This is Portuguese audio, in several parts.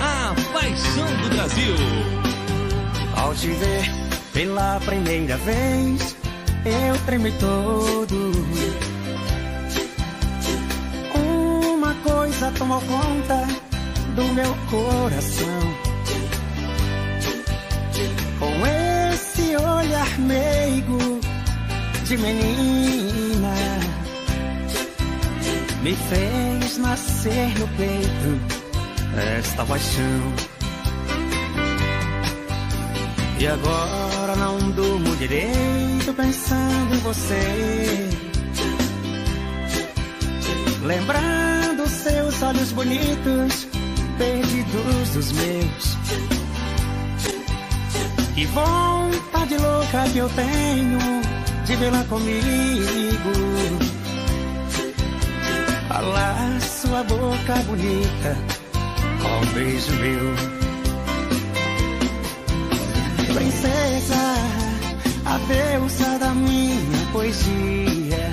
A paixão do Brasil. Ao te ver pela primeira vez, eu tremi todo. Uma coisa tomou conta do meu coração. Com esse olhar meigo de menina, me fez nascer no peito esta paixão. E agora não durmo direito pensando em você. Lembrando seus olhos bonitos, perdidos dos meus. Que vontade louca que eu tenho de vê-la comigo. Falar sua boca bonita, beijo meu. Princesa, a deusa da minha poesia,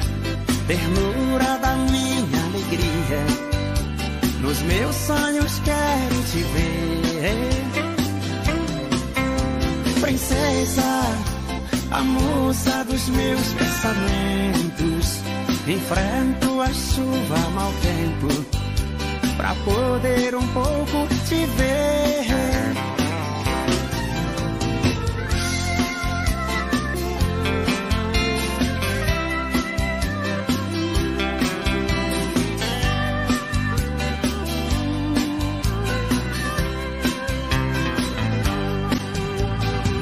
ternura da minha alegria. Nos meus sonhos quero te ver. Princesa, a musa dos meus pensamentos. Enfrento a chuva, mau tempo, pra poder um pouco te ver.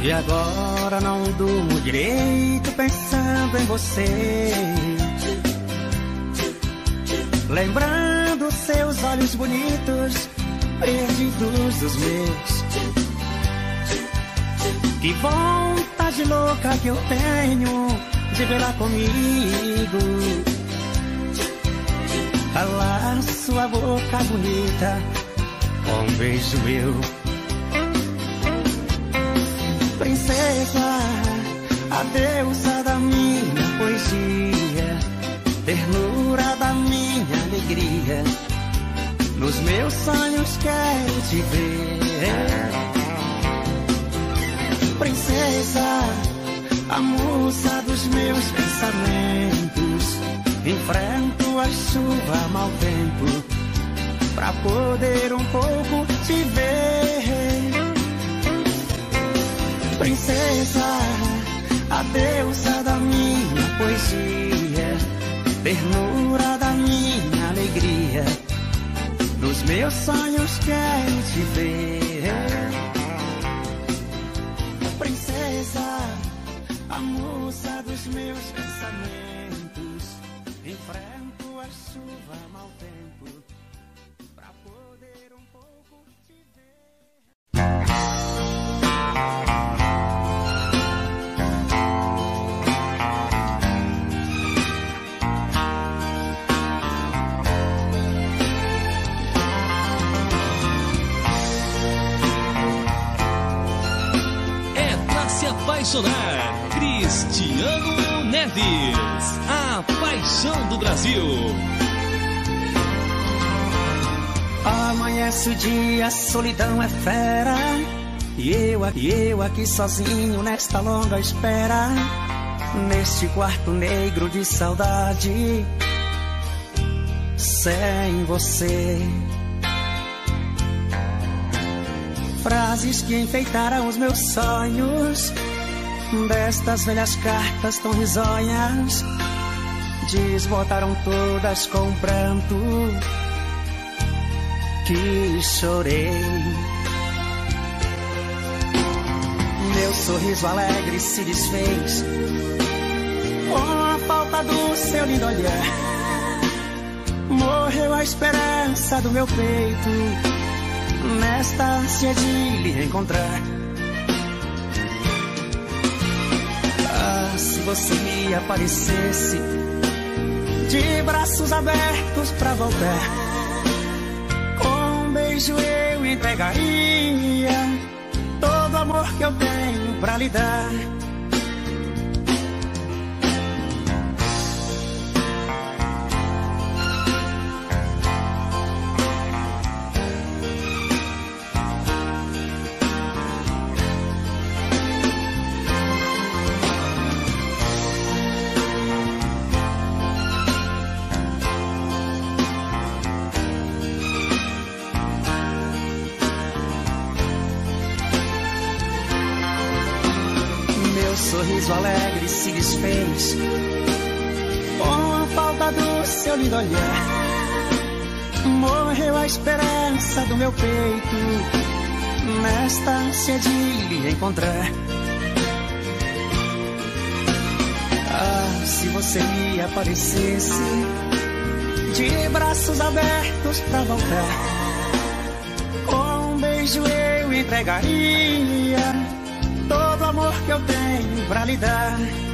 E agora não durmo direito pensando em você. Lembrando seus olhos bonitos, perdidos dos meus. Que vontade louca que eu tenho de vê-la comigo. Calar sua boca bonita com um beijo meu. Princesa, a deusa da minha poesia, ternura da minha alegria. Nos meus sonhos quero te ver. Princesa, a musa dos meus pensamentos. Enfrento a chuva, mau tempo, pra poder um pouco te ver. Princesa, a deusa da minha poesia, ternura da minha alegria. Nos meus sonhos quero te ver. Princesa, a musa dos meus pensamentos. Enfrento a chuva, mau tempo, apaixonar. Cristiano Neves, a paixão do Brasil. Amanhece o dia, a solidão é fera. E eu aqui, eu aqui sozinho nesta longa espera. Neste quarto negro de saudade. Sem você. Frases que enfeitaram os meus sonhos. Destas velhas cartas tão risonhas. Desbotaram todas com pranto que chorei. Meu sorriso alegre se desfez com a falta do seu lindo olhar. Morreu a esperança do meu peito nesta ânsia de lhe encontrar. Se você me aparecesse de braços abertos pra voltar com um beijo eu entregaria todo o amor que eu tenho pra lhe dar. Desfez com a falta do seu lindo olhar. Morreu a esperança do meu peito nesta ânsia de lhe encontrar. Ah, se você me aparecesse de braços abertos pra voltar, com um beijo eu entregaria todo o amor que eu tenho pra lhe dar.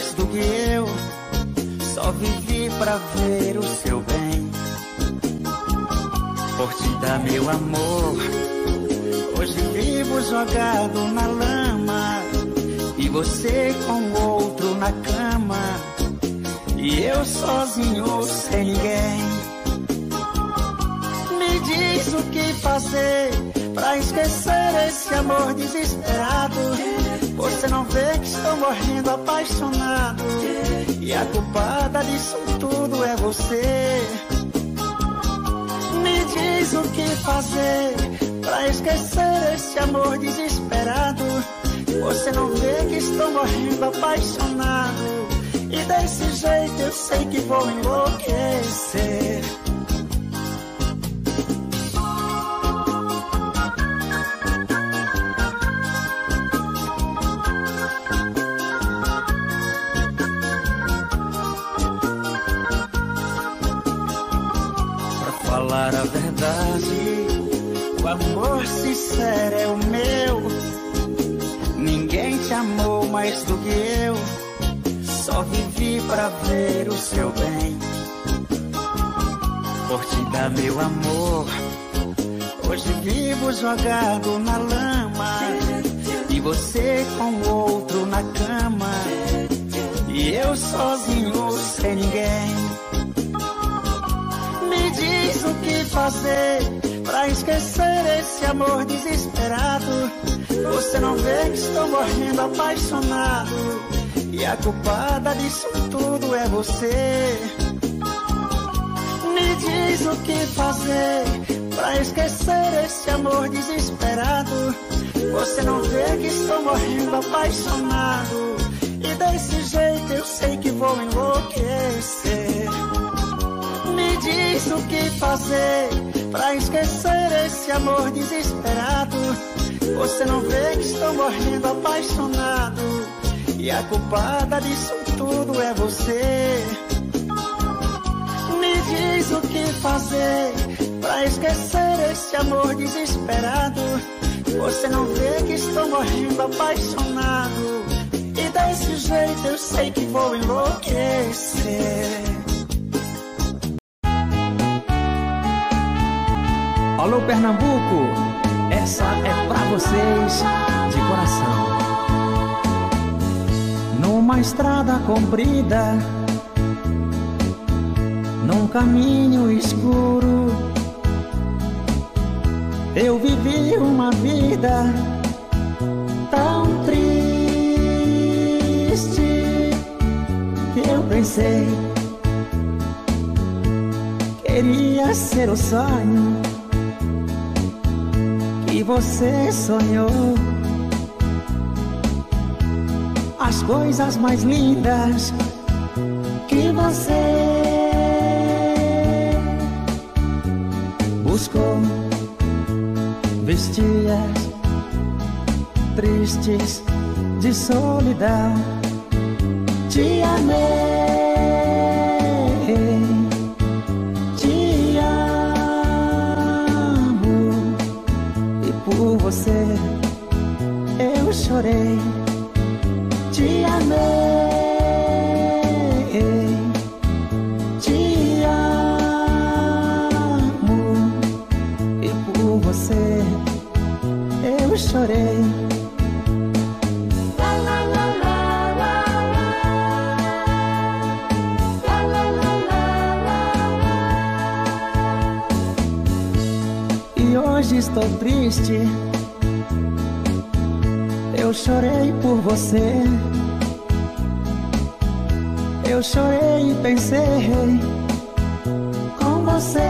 Mais do que eu. Só vivi pra ver o seu bem. Por te dar meu amor. Hoje vivo jogado na lama. E você com outro na cama. E eu sozinho sem ninguém. Me diz o que fazer Pra esquecer esse amor desesperado Você não vê que estou morrendo apaixonado. E a culpada disso tudo é você. Me diz o que fazer Pra esquecer esse amor desesperado. Você não vê que estou morrendo apaixonado. E desse jeito eu sei que vou enlouquecer sincero é o meu. Ninguém te amou mais do que eu. Só vivi pra ver o seu bem. Por te dar meu amor. Hoje vivo jogado na lama. E você com outro na cama. E eu sozinho sem ninguém. Me diz o que fazer Pra esquecer esse amor desesperado Você não vê que estou morrendo apaixonado. E a culpada disso tudo é você. Me diz o que fazer Pra esquecer esse amor desesperado. Você não vê que estou morrendo apaixonado. E desse jeito eu sei que vou enlouquecer diz o que fazer Pra esquecer esse amor desesperado? Você não vê que estou morrendo apaixonado E a culpada disso tudo é você. Me diz o que fazer Pra esquecer esse amor desesperado? Você não vê que estou morrendo apaixonado E desse jeito eu sei que vou enlouquecer Alô Pernambuco, essa é pra vocês de coração. Numa estrada comprida, num caminho escuro, eu vivi uma vida tão triste que eu pensei queria ser o sonho que você sonhou. As coisas mais lindas que você buscou. Vestias tristes de solidão. Te amei. Você. Eu chorei, te amei, te amo. E por você eu chorei. E hoje estou triste eu chorei por você. Eu chorei e pensei com você.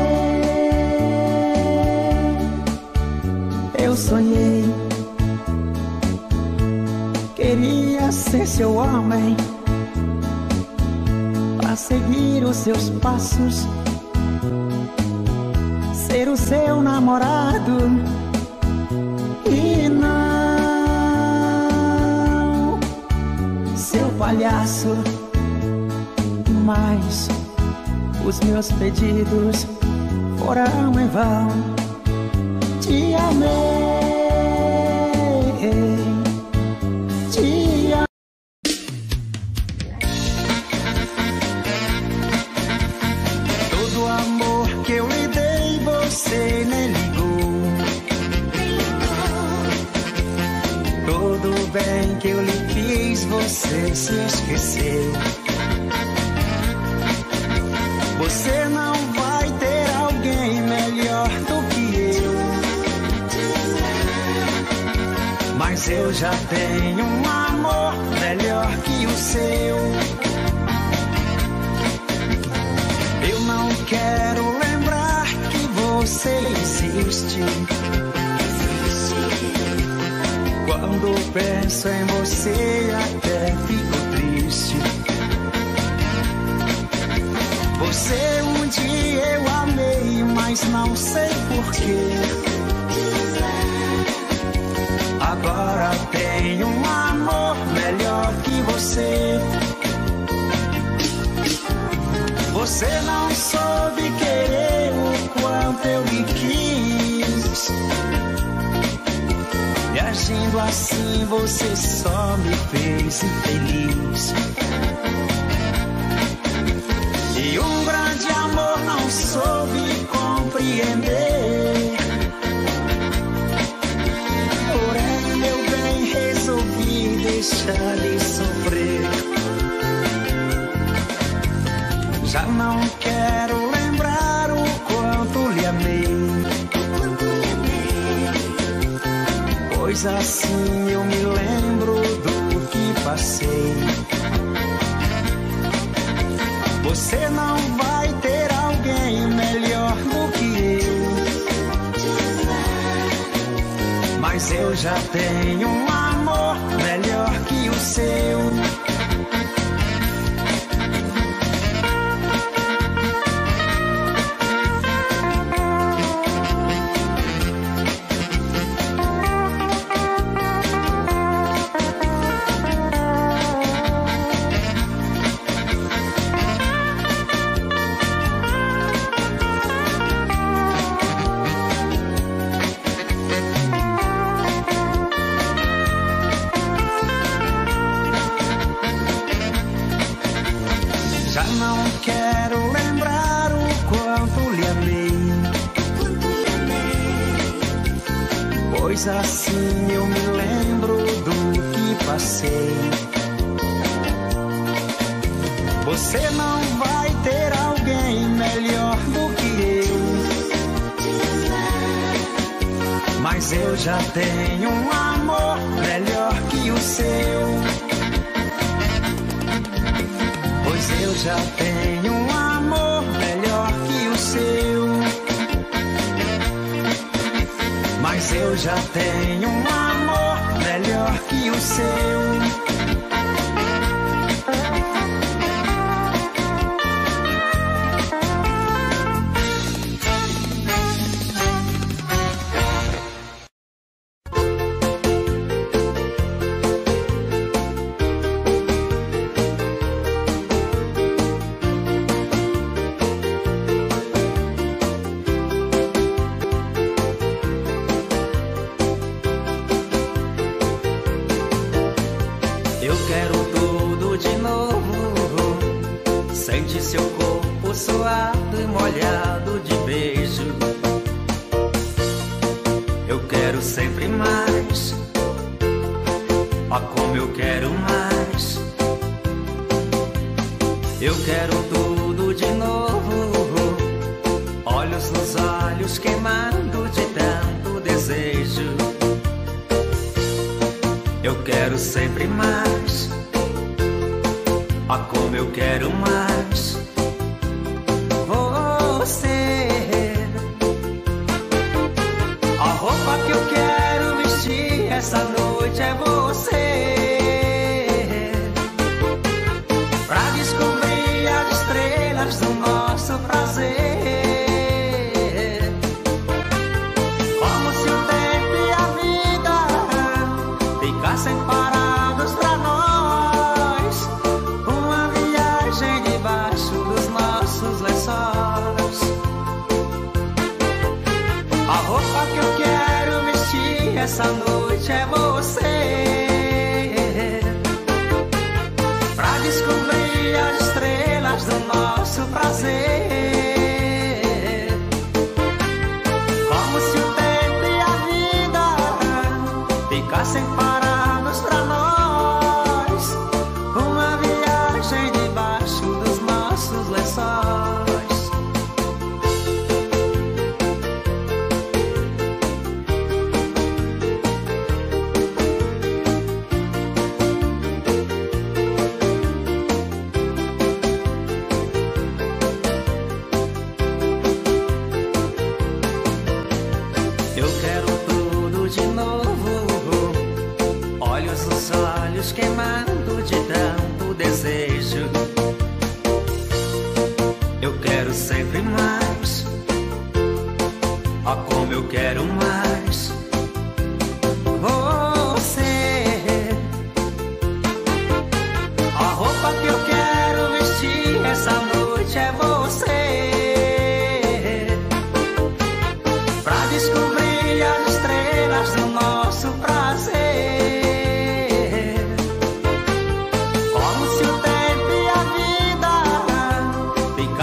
Eu sonhei, queria ser seu homem, para seguir os seus passos, ser o seu namorado palhaço, mas os meus pedidos foram em vão. Te amei. Você não soube querer o quanto eu lhe quis. E agindo assim você só me fez infeliz. E um grande amor não soube compreender. deixar de sofrer. Já não quero lembrar o quanto lhe amei. Pois assim eu me lembro do que passei. Você não vai ter alguém melhor do que eu. Mas eu já tenho um amor melhor que o seu.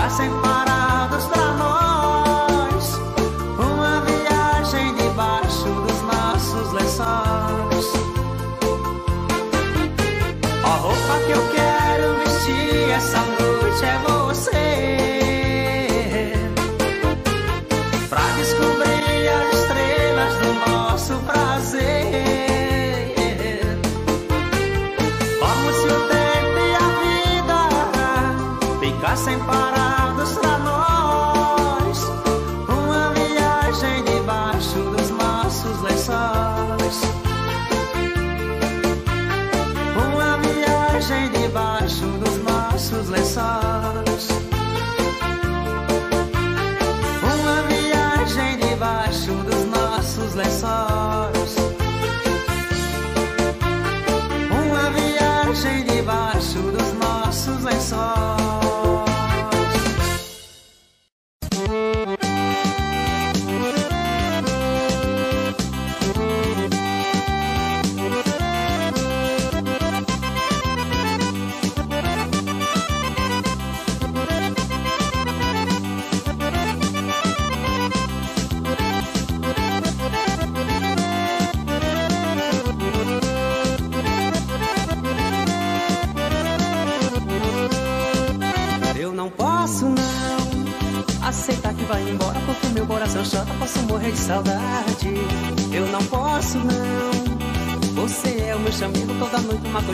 hacen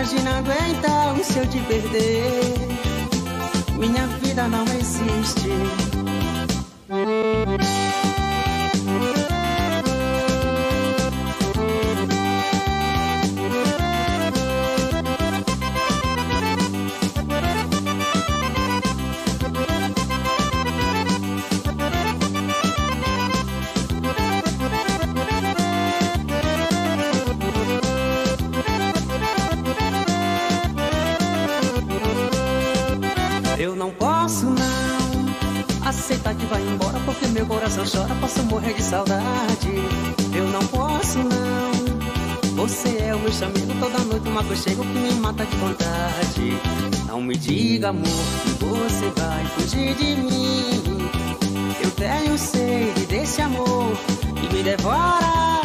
Vivo imaginando então se eu te perder, minha vida não existe. Coração chora, posso morrer de saudade. Eu não posso, não. Você é o meu chamego, toda noite um aconchego que me mata de vontade. Não me diga, amor, que você vai fugir de mim. Eu tenho sede desse amor que me devora.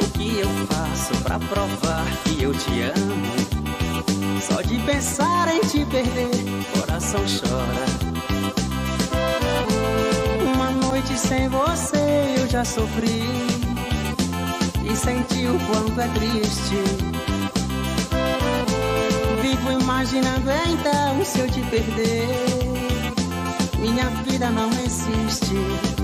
O que eu faço pra provar que eu te amo? Só de pensar em te perder, coração chora sem você eu já sofri e senti o quanto é triste. Vivo imaginando então se eu te perder, minha vida não existe.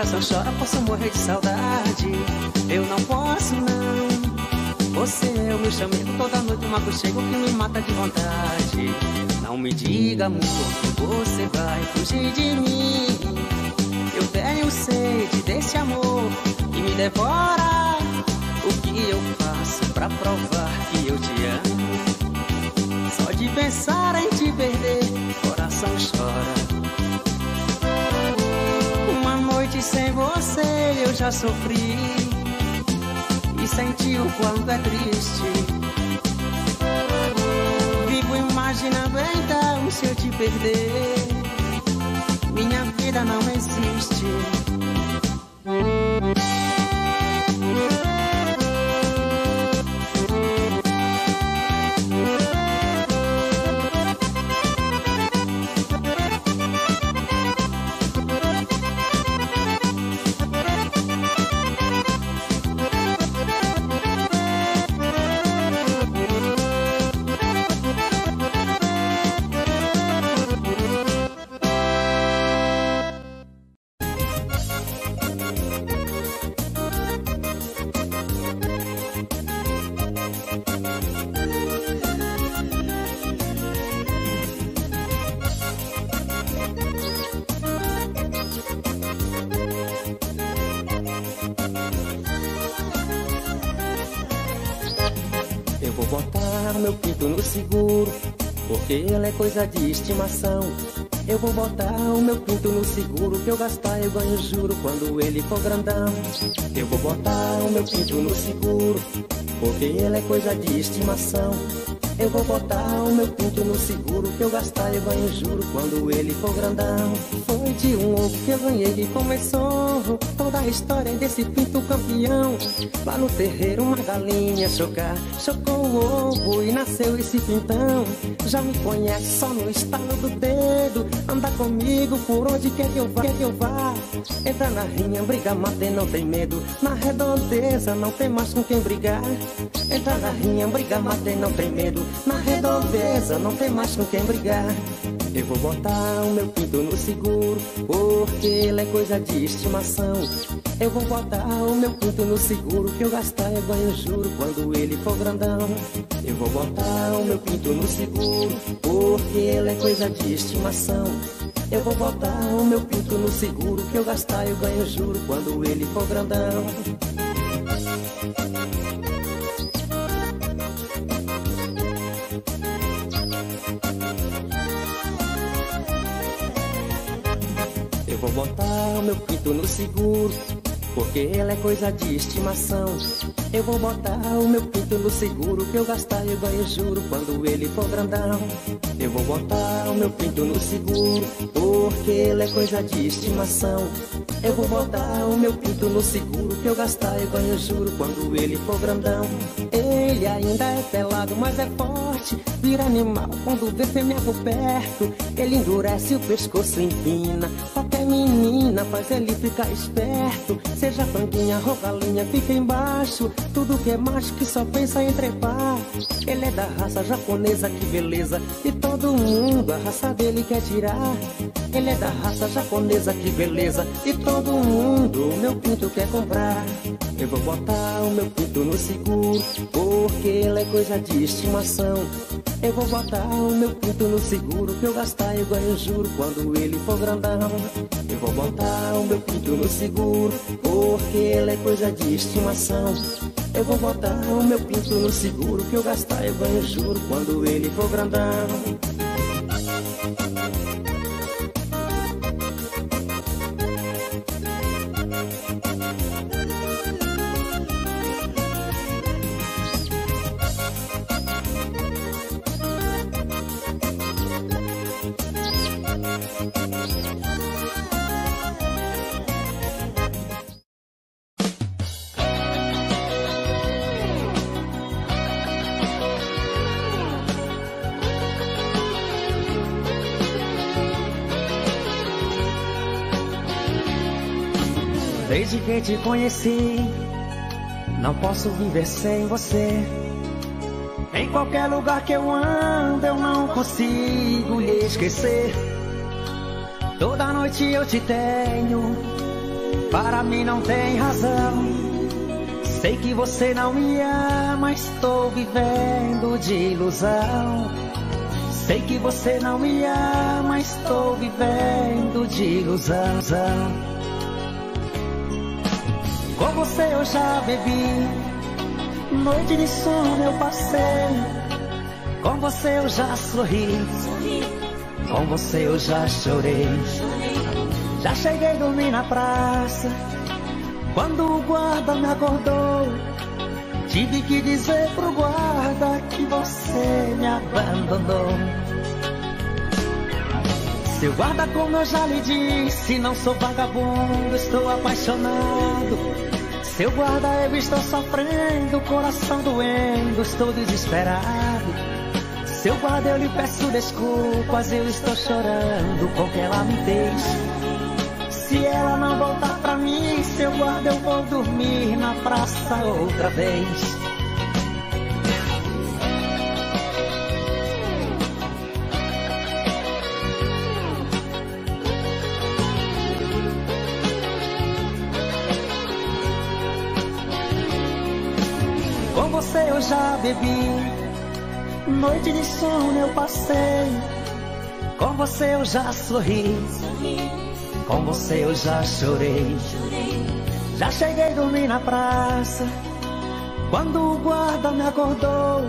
Coração chora, posso morrer de saudade. Eu não posso não. Você o meu chamego, toda noite um aconchego que me mata de vontade. Não me diga, amor, que você vai fugir de mim. Eu tenho sede desse amor que me devora. O que eu faço pra provar que eu te amo? Só de pensar em te perder, coração chora noite sem você eu já sofri e senti o quanto é triste. Vivo imaginando então se eu te perder, minha vida não existe. Ele é coisa de estimação. Eu vou botar o meu pinto no seguro que eu gastar eu ganho juro quando ele for grandão. Eu vou botar o meu pinto no seguro porque ele é coisa de estimação. Eu vou botar o meu pinto no seguro que eu gastar eu ganho juro quando ele for grandão. Foi de um ovo que eu ganhei que começou toda a história desse pinto campeão. Lá no terreiro uma galinha chocar, chocou o ovo e nasceu esse pintão. Já me conhece só no estalo do dedo, anda comigo por onde quer que eu vá, quer que eu vá. Entra na rinha, briga, mata e não tem medo. Na redondeza não tem mais com quem brigar. Entra na rinha, briga, mata e não tem medo. Na redondeza não tem mais com quem brigar. Eu vou botar o meu pinto no seguro, porque ele é coisa de estimação. Eu vou botar o meu pinto no seguro, que eu gastar eu ganho juro quando ele for grandão. Eu vou botar o meu pinto no seguro, porque ele é coisa de estimação. Eu vou botar o meu pinto no seguro, que eu gastar eu ganho juro quando ele for grandão. Botar o meu pinto no seguro, porque ela é coisa de estimação. Eu vou botar o meu pinto no seguro, que eu gastar eu ganho juro quando ele for grandão. Eu vou botar o meu pinto no seguro, porque ele é coisa de estimação. Eu vou botar o meu pinto no seguro, que eu gastar eu ganho juro quando ele for grandão. Ele ainda é pelado, mas é forte, vira animal quando vê fêmea por perto. Ele endurece o pescoço, empina. Menina faz ele ficar esperto. Seja franguinha, rogalinha, fica embaixo. Tudo que é macho que só pensa em trepar. Ele é da raça japonesa, que beleza. E todo mundo a raça dele quer tirar. Ele é da raça japonesa, que beleza. E todo mundo meu pinto quer comprar. Eu vou botar o meu pinto no seguro, porque ele é coisa de estimação. Eu vou botar o meu pinto no seguro, que eu gastar eu ganho juro quando ele for grandão. Eu vou botar o meu pinto no seguro, porque ele é coisa de estimação. Eu vou botar o meu pinto no seguro, que eu gastar eu ganho juro quando ele for grandão. Que te conheci, não posso viver sem você. Em qualquer lugar que eu ando, eu não consigo lhe esquecer. Toda noite eu te tenho, para mim não tem razão. Sei que você não me ama, estou vivendo de ilusão. Sei que você não me ama, estou vivendo de ilusão. Com você eu já bebi, noite de sono eu passei. Com você eu já sorri, com você eu já chorei. Já cheguei a dormir na praça, quando o guarda me acordou. Tive que dizer pro guarda que você me abandonou. Seu guarda, como eu já lhe disse, não sou vagabundo, estou apaixonado. Seu guarda, eu estou sofrendo, coração doendo, estou desesperado. Seu guarda, eu lhe peço desculpas, eu estou chorando com que ela me deixe. Se ela não voltar pra mim, seu guarda, eu vou dormir na praça outra vez. Já bebi, noite de sono eu passei. Com você eu já sorri, com você eu já chorei. Já cheguei a dormir na praça, quando o guarda me acordou.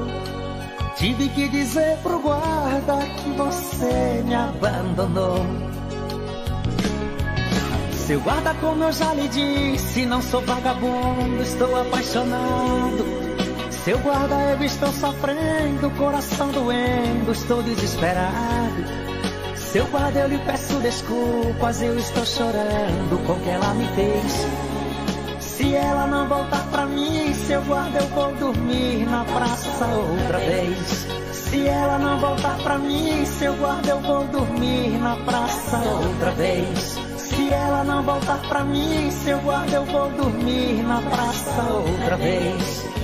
Tive que dizer pro guarda que você me abandonou. Seu guarda, como eu já lhe disse, não sou vagabundo, estou apaixonado. Seu guarda, eu estou sofrendo, coração doendo, estou desesperado. Seu guarda, eu lhe peço desculpas, eu estou chorando com que ela me fez. Se ela não voltar pra mim, seu guarda, eu vou dormir na praça outra vez. Se ela não voltar pra mim, seu guarda, eu vou dormir na praça outra vez. Se ela não voltar pra mim, seu guarda, eu vou dormir na praça outra vez.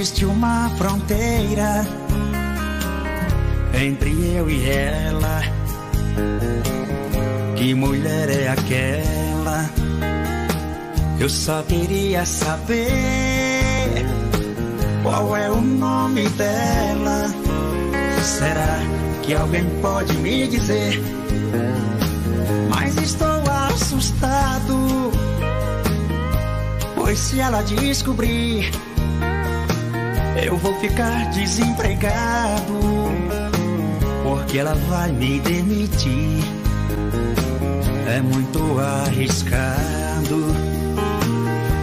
Existe uma fronteira entre eu e ela. Que mulher é aquela? Eu só queria saber qual é o nome dela. Será que alguém pode me dizer? Mas estou assustado, pois se ela descobrir, eu vou ficar desempregado, porque ela vai me demitir. É muito arriscado,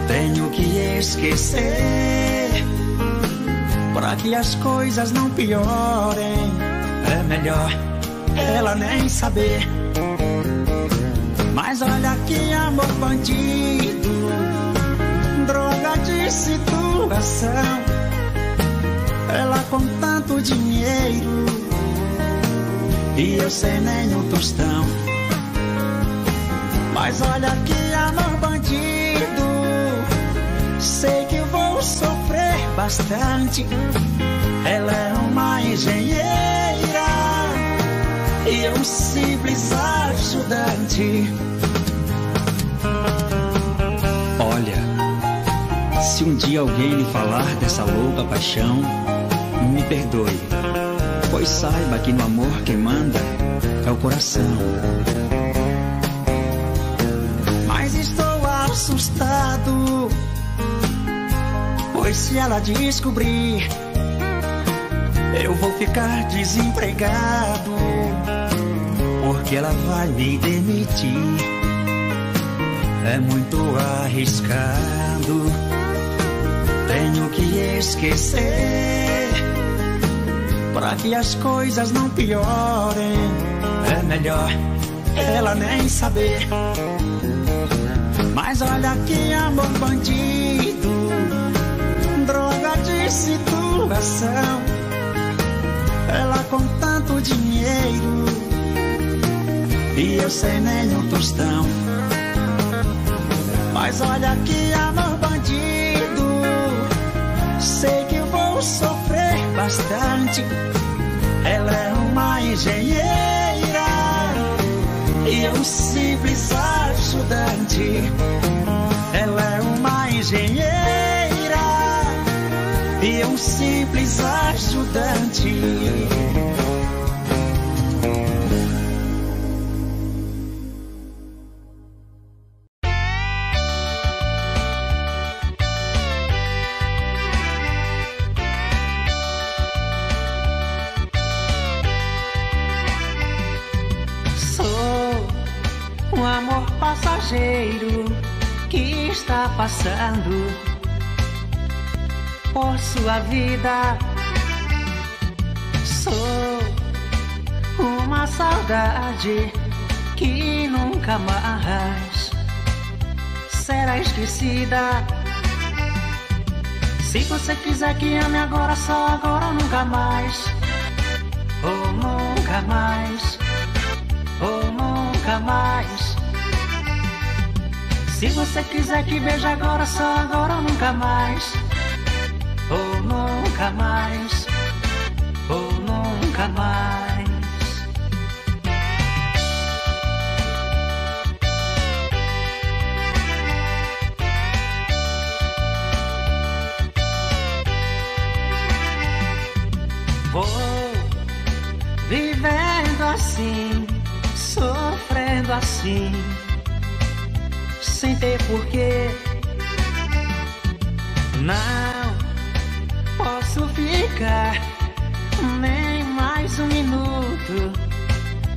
tenho que esquecer, para que as coisas não piorem. É melhor ela nem saber. Mas olha que amor bandido, droga de situação. Ela com tanto dinheiro e eu sem nenhum tostão. Mas olha que amor bandido, sei que vou sofrer bastante. Ela é uma engenheira e eu um simples ajudante. Olha, se um dia alguém lhe falar dessa louca paixão, me perdoe, pois saiba que no amor quem manda é o coração. Mas estou assustado, pois se ela descobrir, eu vou ficar desempregado, porque ela vai me demitir. É muito arriscado, tenho que esquecer, para que as coisas não piorem. É melhor ela nem saber. Mas olha que amor bandido, droga de situação. Ela com tanto dinheiro e eu sem nenhum tostão. Mas olha que amor bandido, sei que vou sofrer bastante. Ela é uma engenheira e eu um simples ajudante. Ela é uma engenheira e eu um simples ajudante. Passando por sua vida. Sou uma saudade que nunca mais será esquecida. Se você quiser que ame agora, só agora nunca mais, ou nunca mais, ou nunca mais. Se você quiser que beije agora, só agora ou nunca mais, ou nunca mais, ou nunca mais. Vou vivendo assim, sofrendo assim, ter porquê. Não posso ficar nem mais um minuto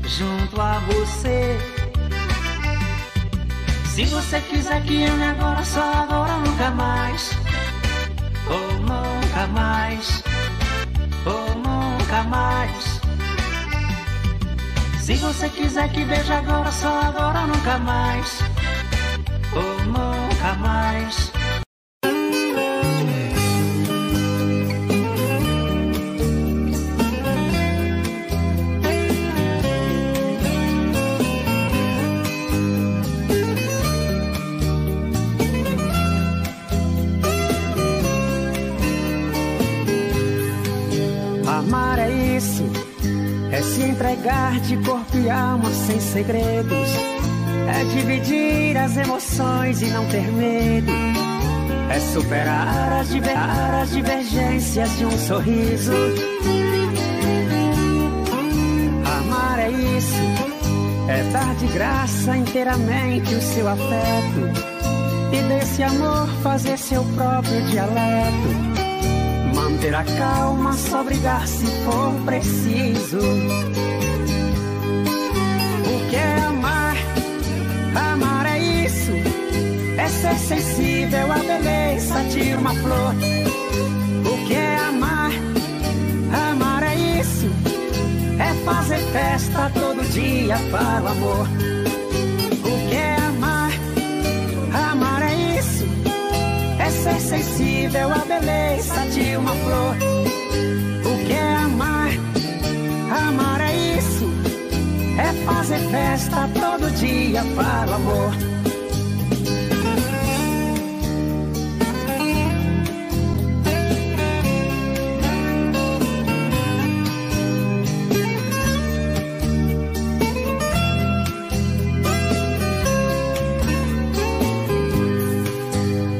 junto a você. Se você quiser que ame agora, só agora, nunca mais, ou nunca mais ou nunca mais. Se você quiser que beije agora, só agora, nunca mais, de corpo e alma sem segredos. É dividir as emoções e não ter medo. É superar as, diver as divergências de um sorriso. Amar é isso, é dar de graça inteiramente o seu afeto. E desse amor fazer seu próprio dialeto. Manter a calma, só brigar se for preciso. Que é amar? Amar é isso. É ser sensível à beleza de uma flor. O que é amar? Amar é isso. É fazer festa todo dia para o amor. O que é amar? Amar é isso. É ser sensível à beleza de uma flor. O que é amar? Amar. É fazer festa todo dia para o amor.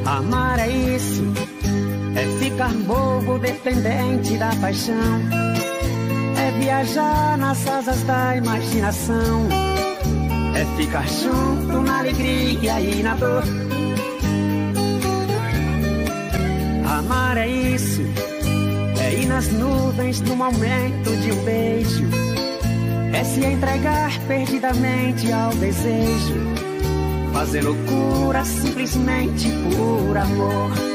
Amar é isso, é ficar bobo, dependente da paixão. Viajar nas asas da imaginação. É ficar junto na alegria e na dor. Amar é isso, é ir nas nuvens no momento de um beijo. É se entregar perdidamente ao desejo. Fazer loucura simplesmente por amor.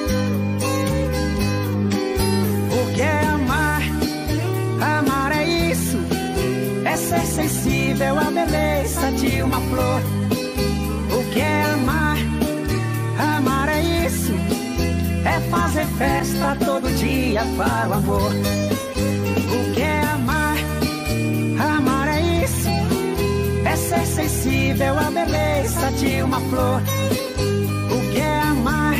Sensível à beleza de uma flor. O que é amar? Amar é isso. É fazer festa todo dia para o amor. O que é amar? Amar é isso. É ser sensível à beleza de uma flor. O que é amar?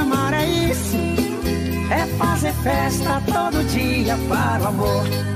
Amar é isso. É fazer festa todo dia para o amor.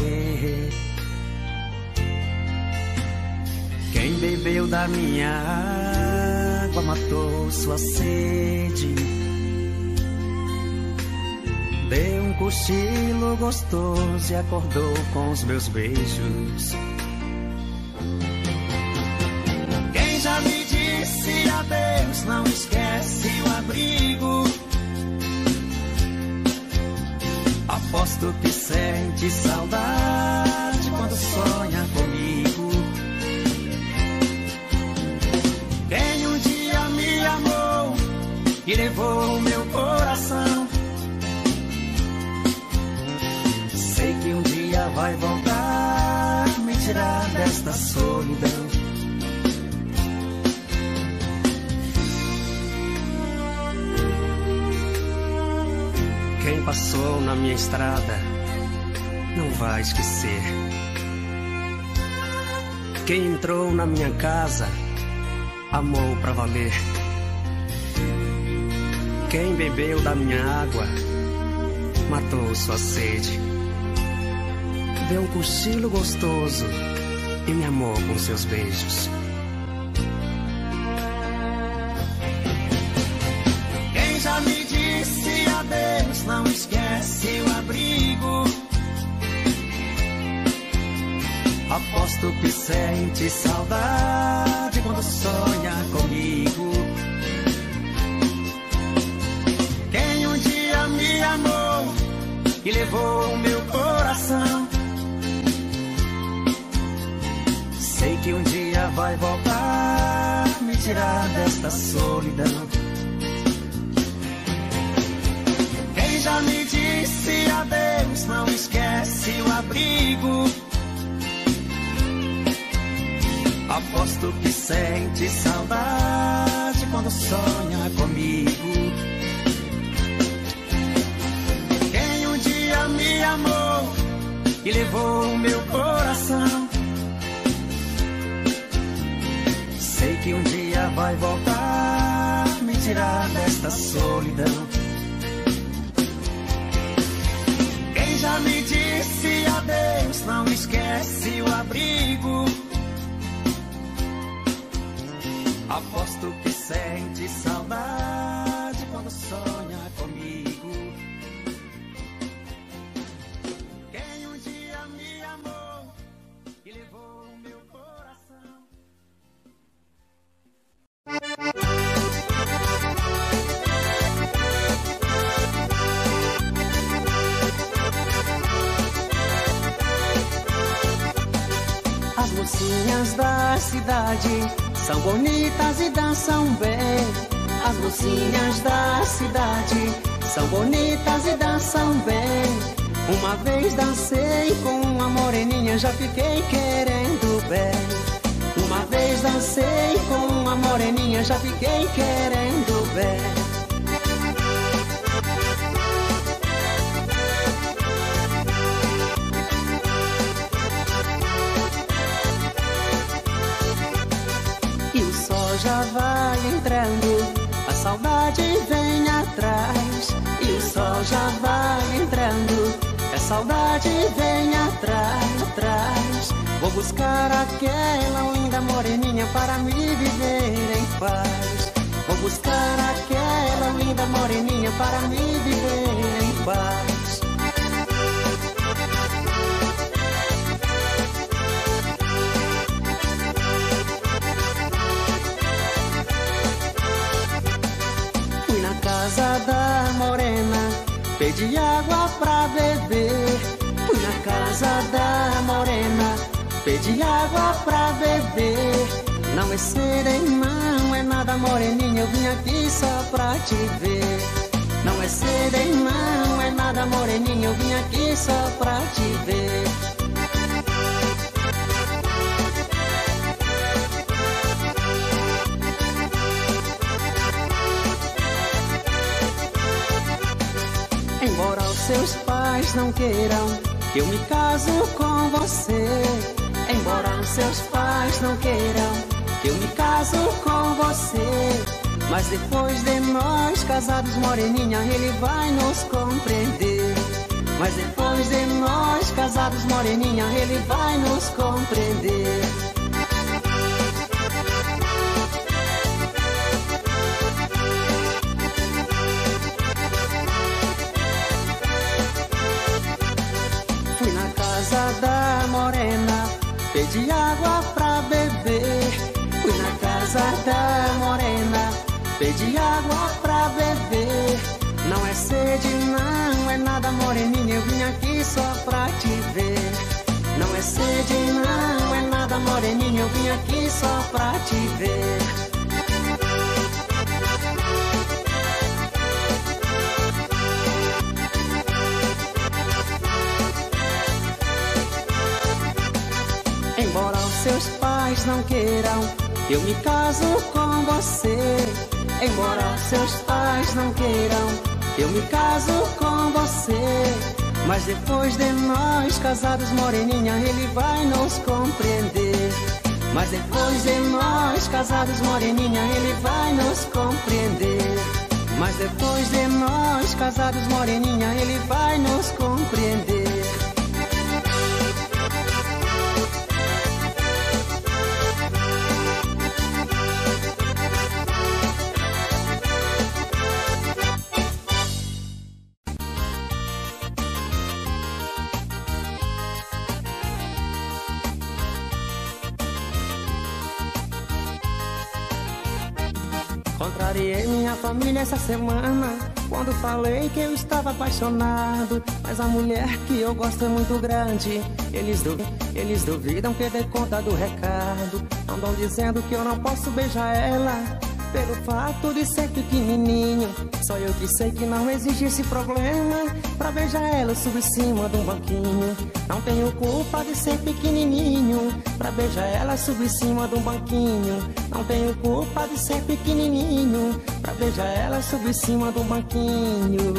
Valer. Quem bebeu da minha água matou sua sede. Deu um cochilo gostoso e acordou com os meus beijos. Quem já me disse adeus não esquece o abrigo. Aposto que sente levou o meu coração. Sei que um dia vai voltar, me tirar desta solidão. Quem passou na minha estrada não vai esquecer. Quem entrou na minha casa amou pra valer. Quem bebeu da minha água matou sua sede. Deu um cochilo gostoso e me amou com seus beijos. Quem já me disse adeus não esquece o abrigo. Aposto que sente saudade quando sonha comigo. E levou o meu coração. Sei que um dia vai voltar, me tirar desta solidão. Quem já me disse adeus, não esquece o abrigo. Aposto que sente saudade quando sonha comigo. Me amou e levou o meu coração. Sei que um dia vai voltar, me tirar desta solidão. Quem já me disse adeus, não esquece o abrigo. Aposto que sente cidade são bonitas e dançam bem. As mocinhas da cidade são bonitas e dançam bem. Uma vez dancei com uma moreninha, já fiquei querendo bem. Uma vez dancei com uma moreninha, já fiquei querendo bem. Saudade vem atrás. E o sol já vai entrando, a saudade vem atrás, atrás. Vou buscar aquela linda moreninha para me viver em paz. Vou buscar aquela linda moreninha para me viver em paz. Pedi água pra beber. Fui na casa da morena, pedi água pra beber. Não é serem, não é nada moreninha, eu vim aqui só pra te ver. Não é serem, não é nada moreninha, eu vim aqui só pra te ver. Embora os seus pais não queiram que eu me caso com você. Embora os seus pais não queiram que eu me caso com você. Mas depois de nós casados, moreninha, ele vai nos compreender. Mas depois de nós casados, moreninha, ele vai nos compreender. Pedi água pra beber. Fui na casa da morena, pedi água pra beber. Não é sede, não é nada moreninha, eu vim aqui só pra te ver. Não é sede, não é nada moreninha, eu vim aqui só pra te ver. Seus pais não queiram que eu me caso com você. Embora seus pais não queiram que eu me caso com você. Mas depois de nós casados, moreninha, ele vai nos compreender. Mas depois de nós casados, moreninha, ele vai nos compreender. Mas depois de nós casados, moreninha, ele vai nos compreender. Minha família essa semana quando falei que eu estava apaixonado. Mas a mulher que eu gosto é muito grande. Eles, duvidam, eles duvidam que dê conta do recado. Andam dizendo que eu não posso beijar ela. Pelo fato de ser pequenininho. Só eu que sei que não existe esse problema. Pra beijar ela em cima de um banquinho. Não tenho culpa de ser pequenininho. Pra beijar ela em cima de um banquinho. Não tenho culpa de ser pequenininho. Pra beijar ela em cima de um banquinho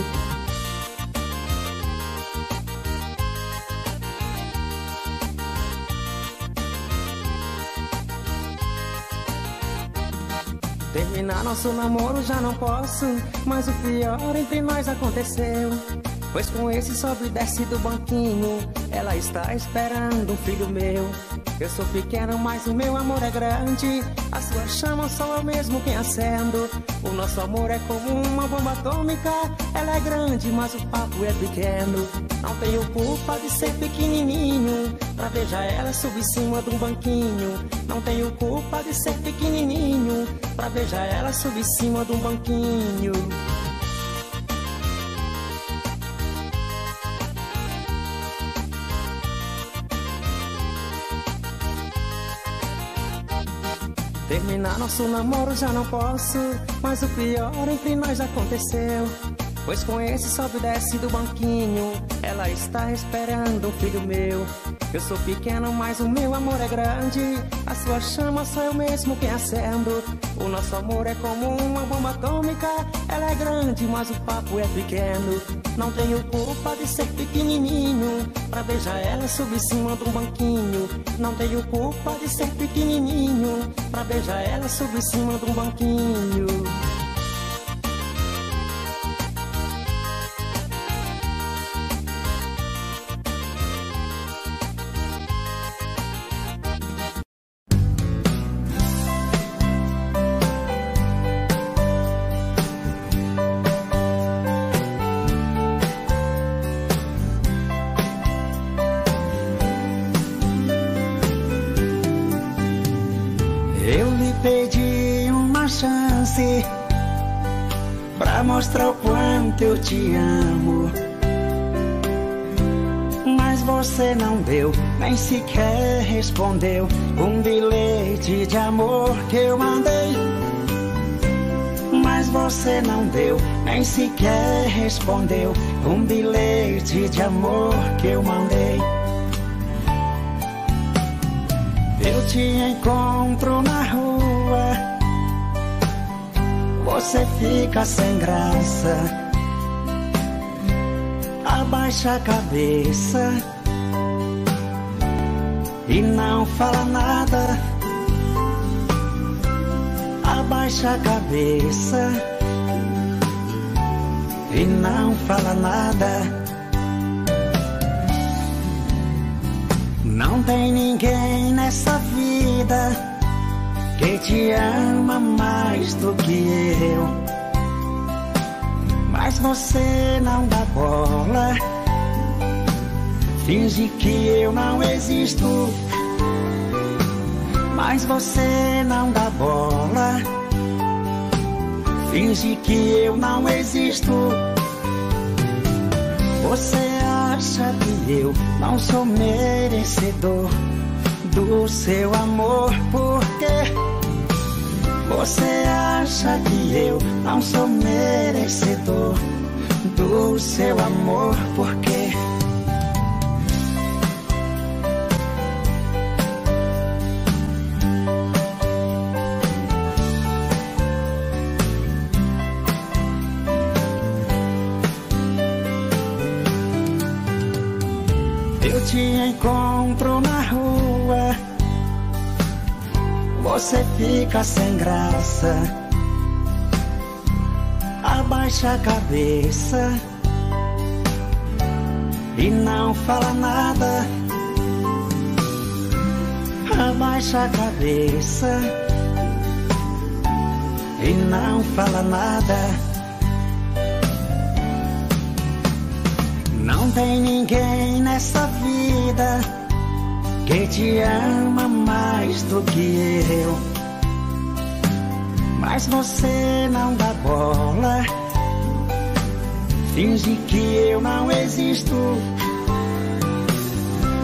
Terminar nosso namoro já não posso, mas o pior entre nós aconteceu. Pois com esse sobe e desce do banquinho, ela está esperando um filho meu. Eu sou pequeno, mas o meu amor é grande. A sua chama sou eu mesmo quem acendo. O nosso amor é como uma bomba atômica. Ela é grande, mas o papo é pequeno. Não tenho culpa de ser pequenininho. Pra beijar ela subir em cima de um banquinho. Não tenho culpa de ser pequenininho. Pra beijar ela subir em cima de um banquinho. Terminar nosso namoro já não posso, mas o pior entre nós aconteceu. Pois com esse sobe e desce do banquinho, ela está esperando um filho meu. Eu sou pequeno, mas o meu amor é grande. A sua chama sou eu mesmo quem acendo. O nosso amor é como uma bomba atômica. Ela é grande, mas o papo é pequeno. Não tenho culpa de ser pequenininho. Pra beijar ela subir em cima de um banquinho. Não tenho culpa de ser pequenininho. Pra beijar ela subir em cima de um banquinho. Mostrar o quanto eu te amo. Mas você não deu, nem sequer respondeu um bilhete de amor que eu mandei. Mas você não deu, nem sequer respondeu um bilhete de amor que eu mandei. Eu te encontro na rua você fica sem graça. Abaixa a cabeça e não fala nada. Abaixa a cabeça e não fala nada. Não tem ninguém nessa vida que te ama mais do que eu. Mas você não dá bola, finge que eu não existo. Mas você não dá bola, finge que eu não existo. Você acha que eu não sou merecedor do seu amor, porque você acha que eu não sou merecedor do seu amor? Por fica sem graça. Abaixa a cabeça e não fala nada. Abaixa a cabeça e não fala nada. Não tem ninguém nessa vida que te ama mais do que eu. Mas você não dá bola. Finge que eu não existo.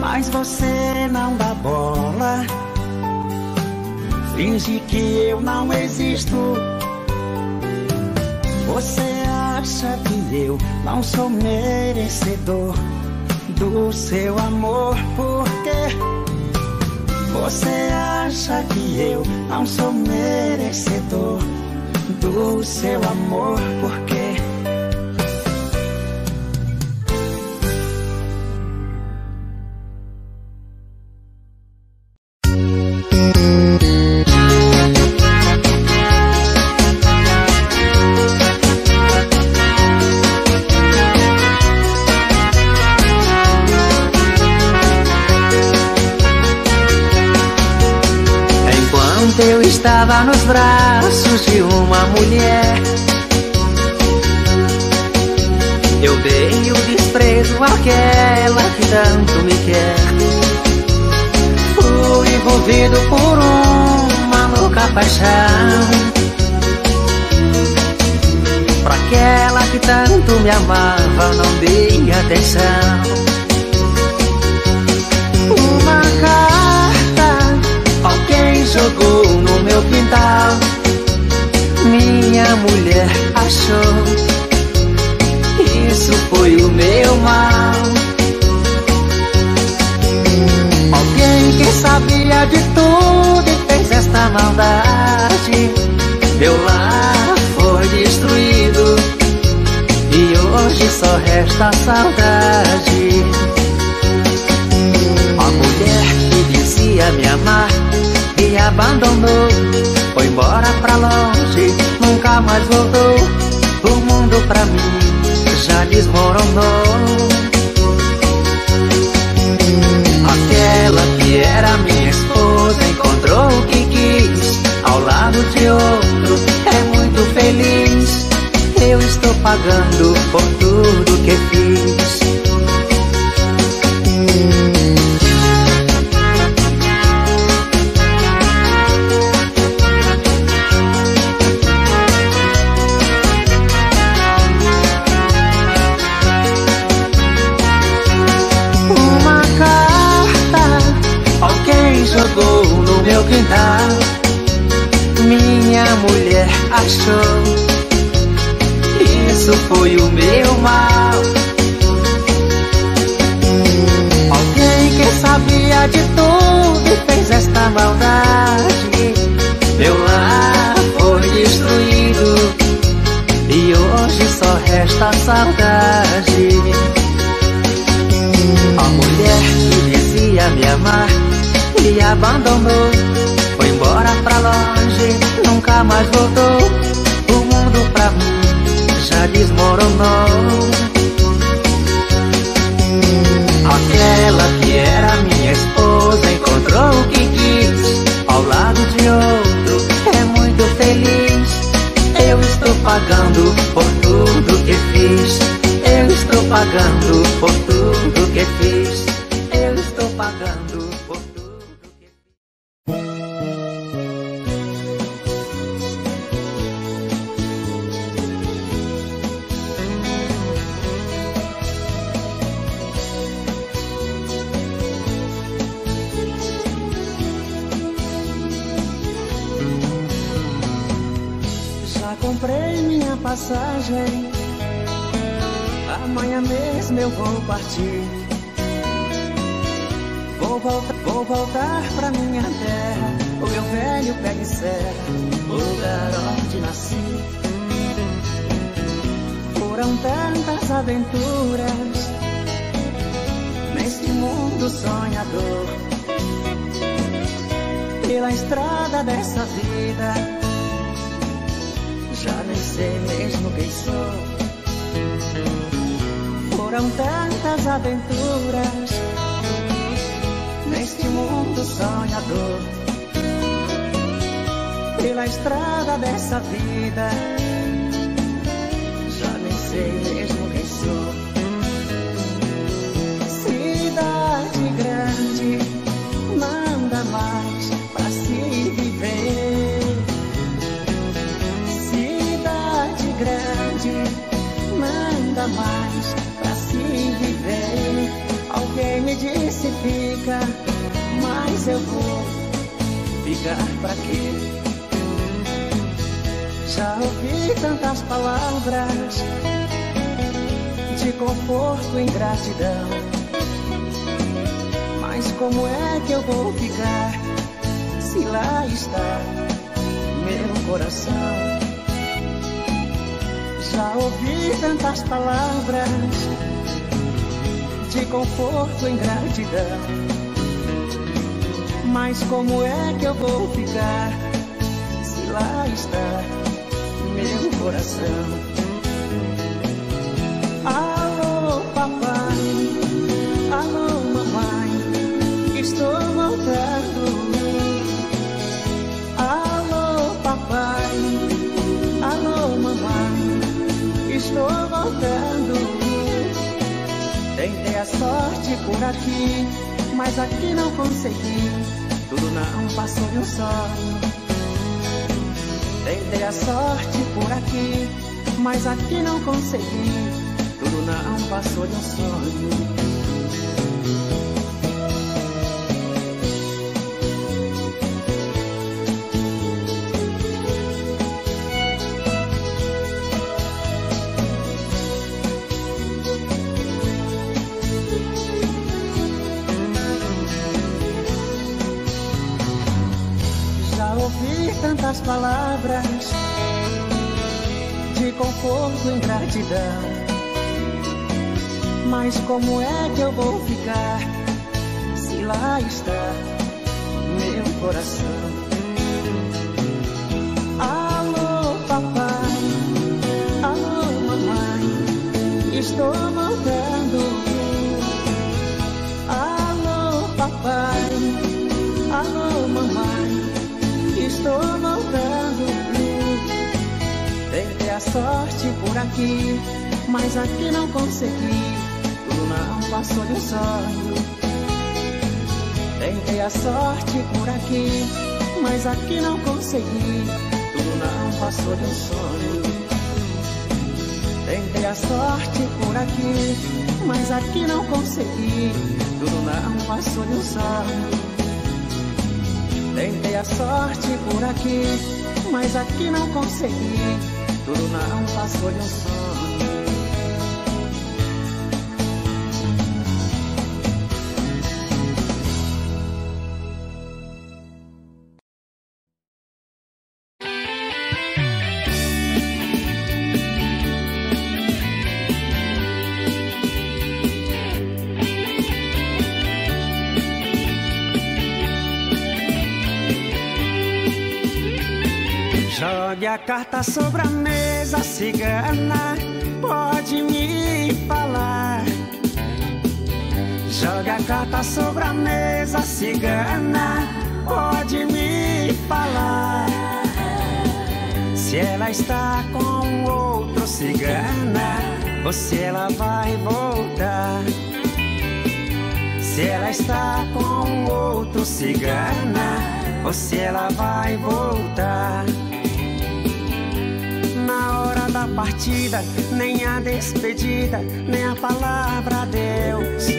Mas você não dá bola. Finge que eu não existo. Você acha que eu não sou merecedor do seu amor? Porque você acha que eu não sou merecedor do seu amor? Porque braços de uma mulher. Eu dei o desprezo àquela que tanto me quer. Fui envolvido por uma louca paixão. Pra aquela que tanto me amava, não dei atenção. Uma carta, alguém jogou meu quintal. Minha mulher achou. Isso foi o meu mal. Alguém que sabia de tudo e fez esta maldade. Meu lar foi destruído. E hoje só resta saudade. A mulher que dizia me amar abandonou. Foi embora pra longe, nunca mais voltou. O mundo pra mim já desmoronou. Aquela que era minha esposa encontrou o que quis. Ao lado de outro, é muito feliz. Eu estou pagando por tudo que fiz. nada mais pra se viver. Alguém me disse fica, mas eu vou ficar pra quê? Já ouvi tantas palavras de conforto e gratidão. Mas como é que eu vou ficar se lá está meu coração? Já ouvi tantas palavras de conforto e gratidão. Mas como é que eu vou ficar se lá está meu coração? Tentei a sorte por aqui, mas aqui não consegui. Tudo não passou de um sonho. Tentei a sorte por aqui, mas aqui não consegui. Tudo não passou de um sonho. Gratidão. Mas como é que eu vou ficar se lá está meu coração? Alô, papai, alô, mamãe, estou sorte por aqui, mas aqui não consegui. Tudo não passou de um sonho. Tentei a sorte por aqui, mas aqui não consegui. Tudo não passou de um sonho. Tentei a sorte por aqui, mas aqui não consegui. Tudo não passou de um sonho. Tentei a sorte por aqui, mas aqui não consegui. Tudo não passou de um sonho. Carta sobre a mesa, cigana, pode me falar. Jogue a carta sobre a mesa, cigana, pode me falar. Se ela está com outro cigana, ou se ela vai voltar. Se ela está com outro cigana, ou se ela vai voltar da partida, nem a despedida, nem a palavra adeus.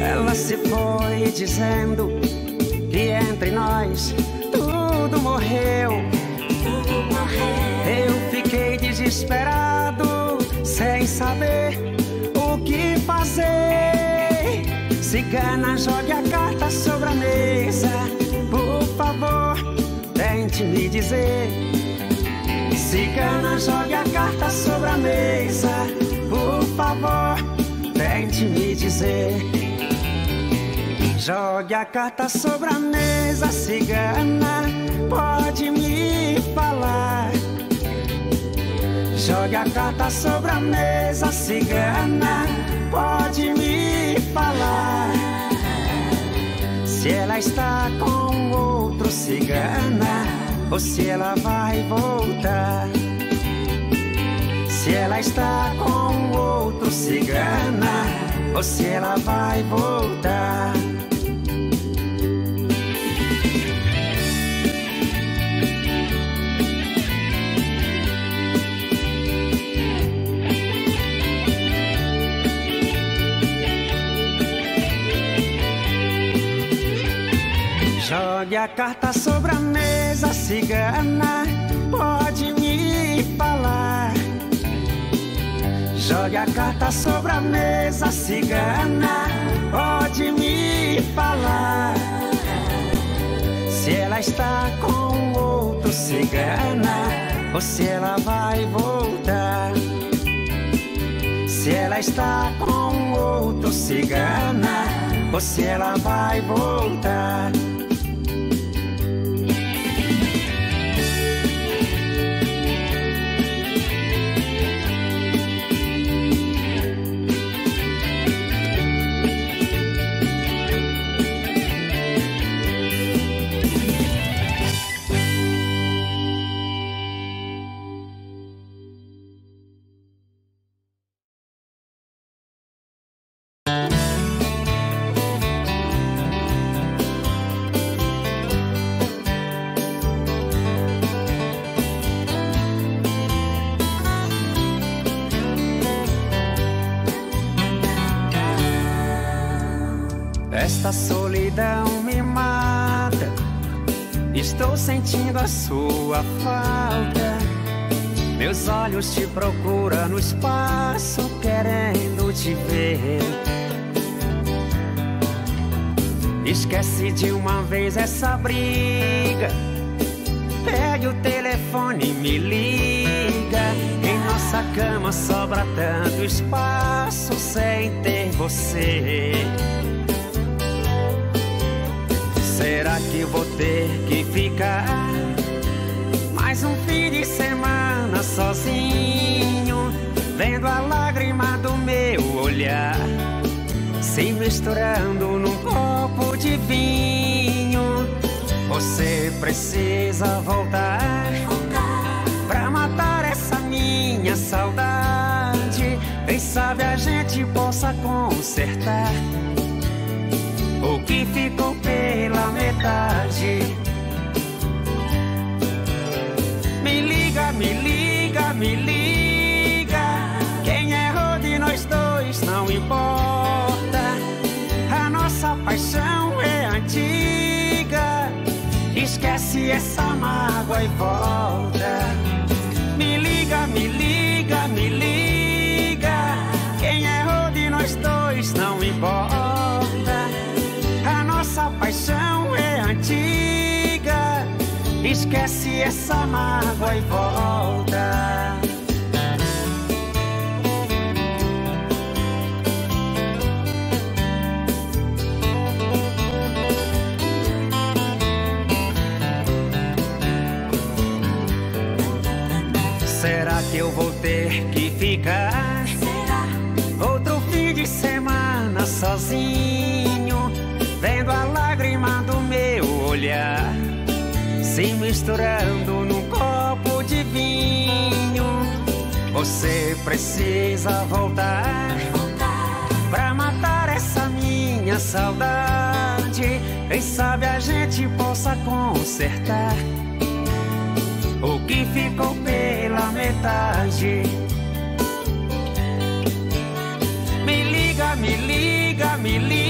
Ela se foi dizendo que entre nós tudo morreu. Eu fiquei desesperado, sem saber o que fazer. Cigana, jogue a carta sobre a mesa, por favor, tente me dizer. Cigana, jogue a carta sobre a mesa. Por favor, tente me dizer. Jogue a carta sobre a mesa, cigana. Pode me falar. Jogue a carta sobre a mesa, cigana. Pode me falar. Se ela está com outro cigana ou se ela vai voltar. Se ela está com outro cigana, ou se ela vai voltar. Jogue a carta sobre a mesa, cigana, pode me falar. Jogue a carta sobre a mesa, cigana, pode me falar. Se ela está com outro cigana, ou se ela vai voltar. Se ela está com outro cigana, ou se ela vai voltar. A sua falta. Meus olhos te procuram no espaço, querendo te ver. Esquece de uma vez essa briga. Pegue o telefone e me liga. Em nossa cama sobra tanto espaço sem ter você. Será que vou ter que ficar mais um fim de semana sozinho, vendo a lágrima do meu olhar se misturando num copo de vinho? Você precisa voltar pra matar essa minha saudade. Quem sabe a gente possa consertar o que ficou pela metade. Me liga, me liga, me liga. Quem errou de nós dois não importa. A nossa paixão é antiga. Esquece essa mágoa e volta. Me liga, me liga, me liga. Quem errou de nós dois não importa. A nossa paixão é antiga. Esquece essa mágoa e volta. Será que eu vou ter que ficar? Outro fim de semana sozinho, se misturando num copo de vinho. Você precisa voltar pra matar essa minha saudade. Quem sabe a gente possa consertar o que ficou pela metade. Me liga, me liga, me liga.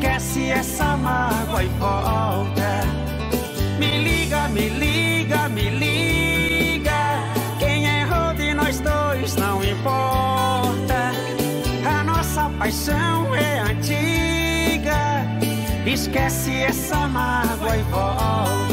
Esquece essa mágoa e volta. Me liga, me liga, me liga. Quem errou de nós dois não importa. A nossa paixão é antiga. Esquece essa mágoa e volta.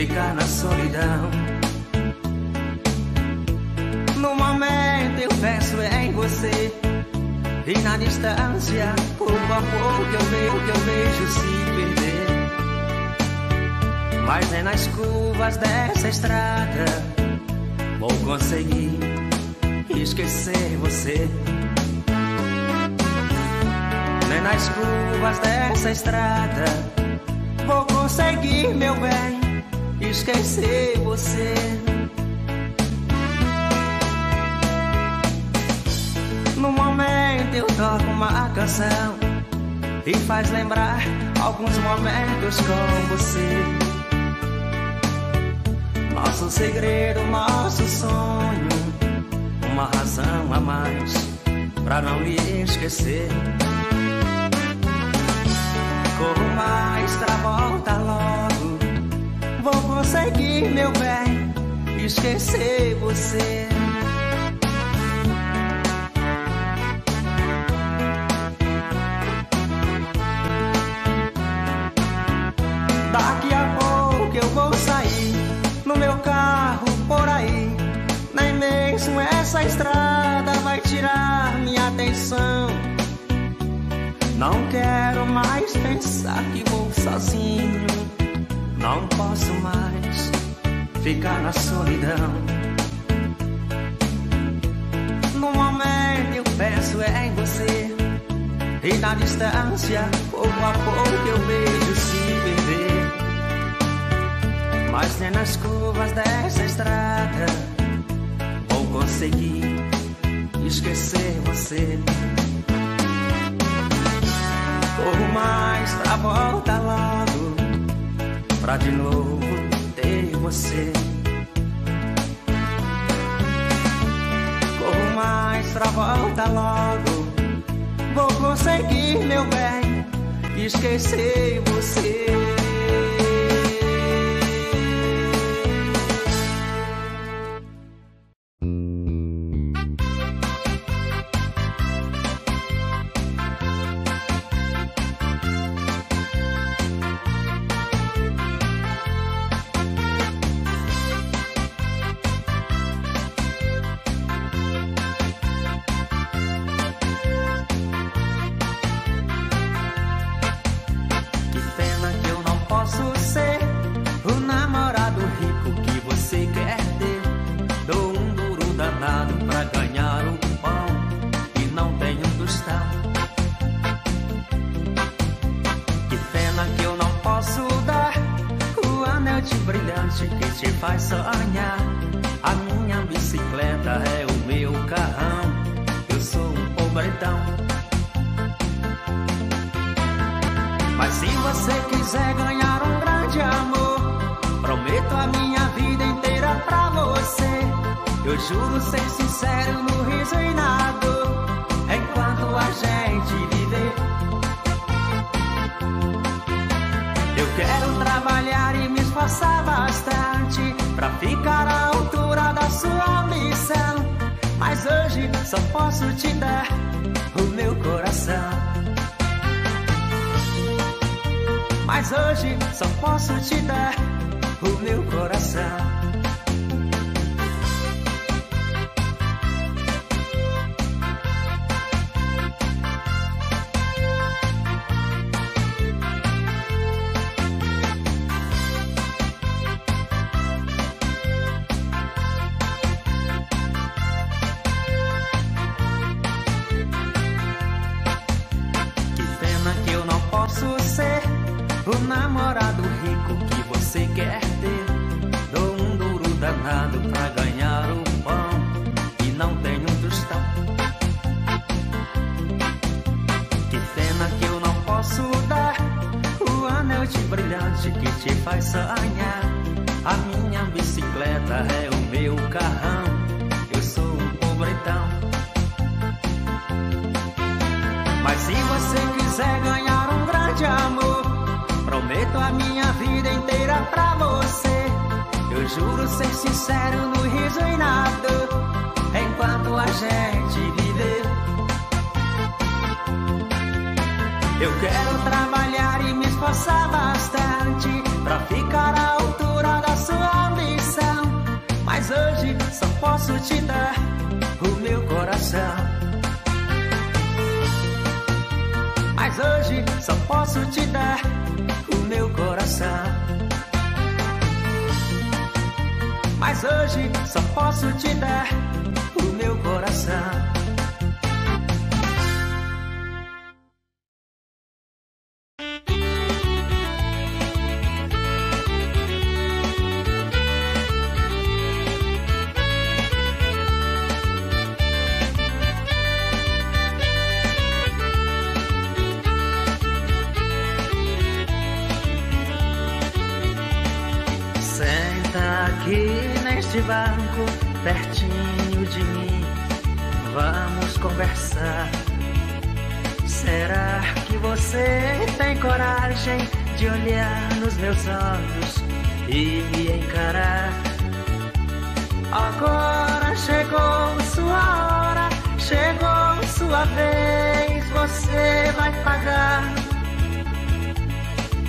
Ficar na solidão. No momento eu penso em você E na distância, pouco a pouco eu vejo que eu vejo se perder. Mas é nas curvas dessa estrada vou conseguir esquecer você. Nem nas curvas dessa estrada vou conseguir, meu bem, esquecer você. No momento eu toco uma canção e faz lembrar alguns momentos com você. Nosso segredo, nosso sonho, uma razão a mais pra não lhe esquecer. Corro mais pra volta logo, vou conseguir, meu bem, esquecer você. Daqui a pouco eu vou sair no meu carro por aí. Nem mesmo essa estrada vai tirar minha atenção. Não quero mais pensar que vou sozinho. Não posso mais ficar na solidão. No momento eu penso em você. E na distância, pouco a pouco eu vejo se perder. Mas nem nas curvas dessa estrada vou conseguir esquecer você. Corro mais pra volta logo, pra de novo ter você. Corro mais pra volta logo, vou conseguir, meu bem, esquecer você. Posso te dar o meu coração. Mas hoje só posso te dar o meu coração.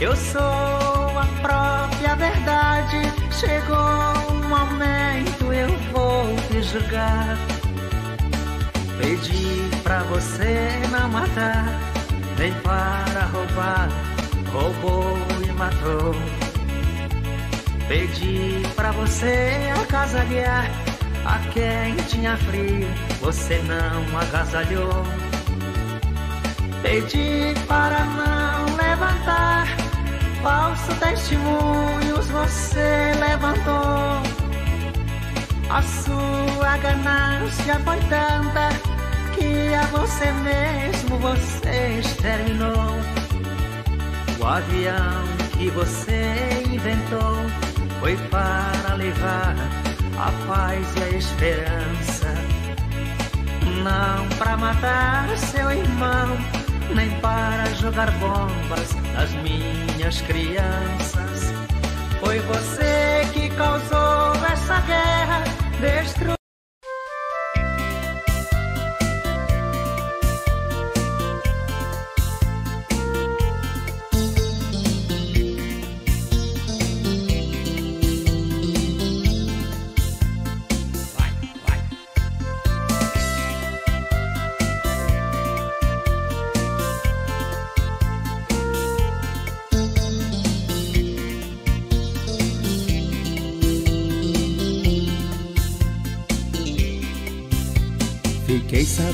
Eu sou a própria verdade, chegou momento eu vou te julgar. Pedi pra você não matar, nem para roubar, roubou e matou. Pedi pra você agasalhar a quem tinha frio, você não agasalhou. Pedi para não levantar falsos testemunhos, você levantou. A sua ganância foi tanta que a você mesmo você exterminou. O avião que você inventou foi para levar a paz e a esperança. Não para matar seu irmão, nem para jogar bombas nas minhas crianças. Foi você que causou essa guerra destruir.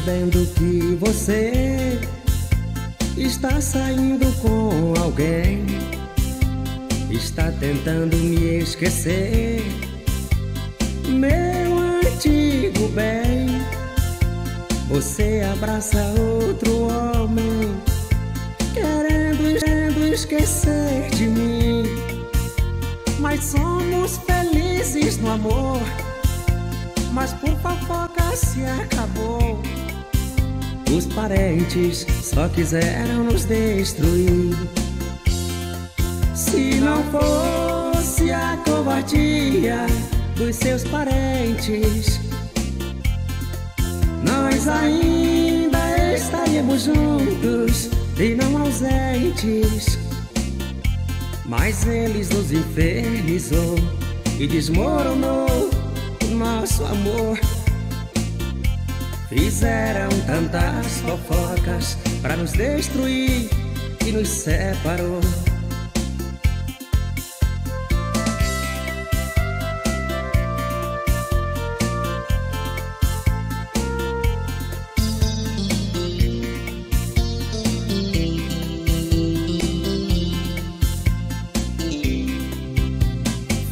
Sabendo que você está saindo com alguém, está tentando me esquecer, meu antigo bem. Você abraça outro homem, querendo, querendo esquecer de mim, mas somos felizes no amor. Mas por fofoca se acabou. Os parentes só quiseram nos destruir. Se não fosse a covardia dos seus parentes, nós ainda estaríamos juntos e não ausentes. Mas eles nos infernizou e desmoronou o nosso amor. Fizeram tantas fofocas para nos destruir e nos separou.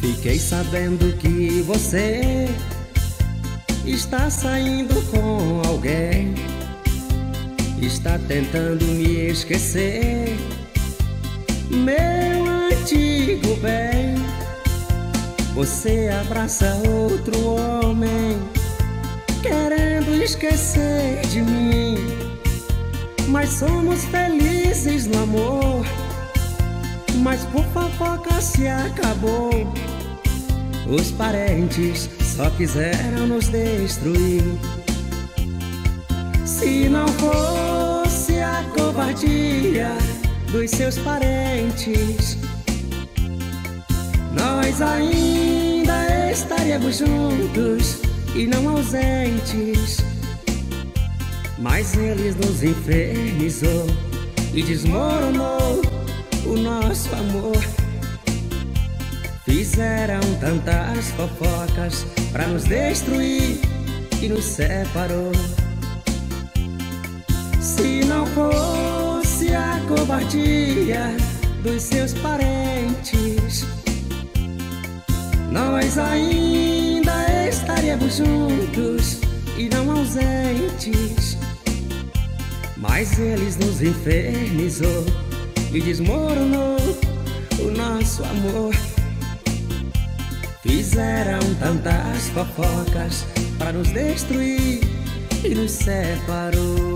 Fiquei sabendo que você está saindo com alguém, está tentando me esquecer, meu antigo bem. Você abraça outro homem, querendo esquecer de mim, mas somos felizes no amor. Mas por fofoca se acabou. Os parentes só quiseram nos destruir. Se não fosse a covardia dos seus parentes, nós ainda estaríamos juntos e não ausentes. Mas eles nos infernizou e desmoronou o nosso amor. Fizeram tantas fofocas pra nos destruir e nos separou. Se não fosse a covardia dos seus parentes, nós ainda estaríamos juntos e não ausentes. Mas eles nos infernizou e desmoronou o nosso amor. Fizeram tantas fofocas para nos destruir e nos separou.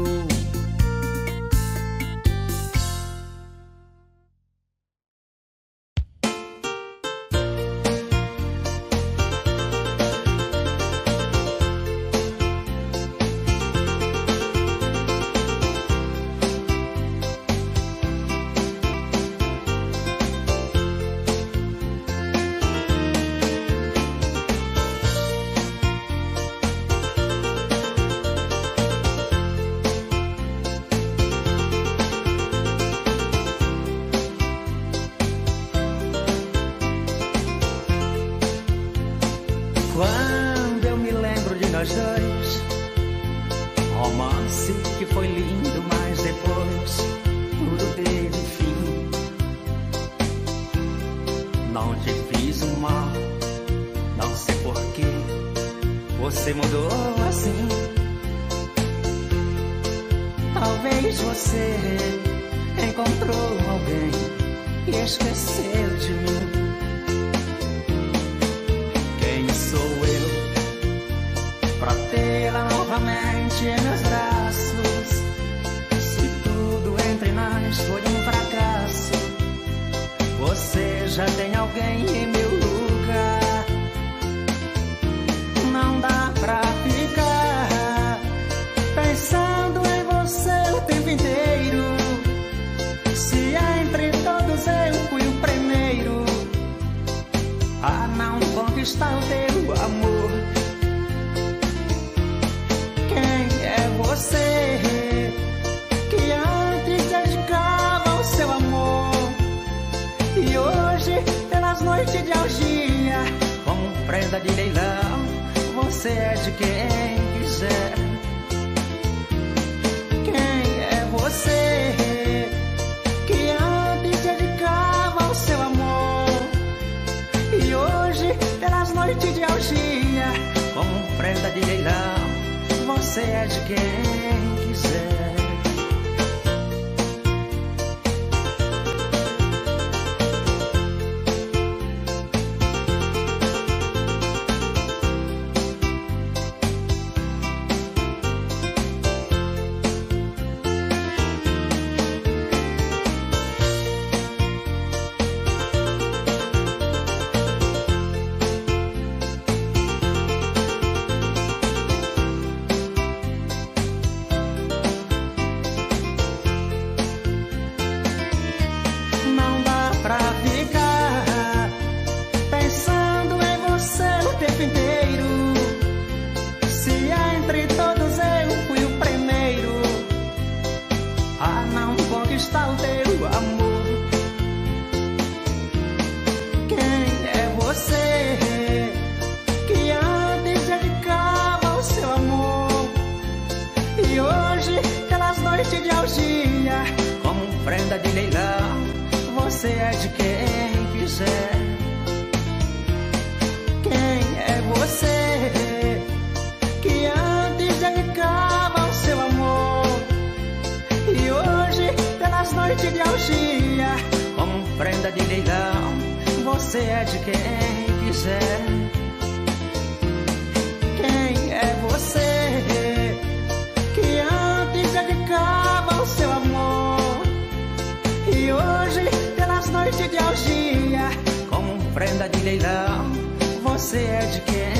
você é de quem quiser. Quem é você que antes dedicava o seu amor e hoje, pelas noites de algia, como prenda de leilão, você é de quem quiser. Quem é você? nostalgia, como prenda de leilão. Você é de quem?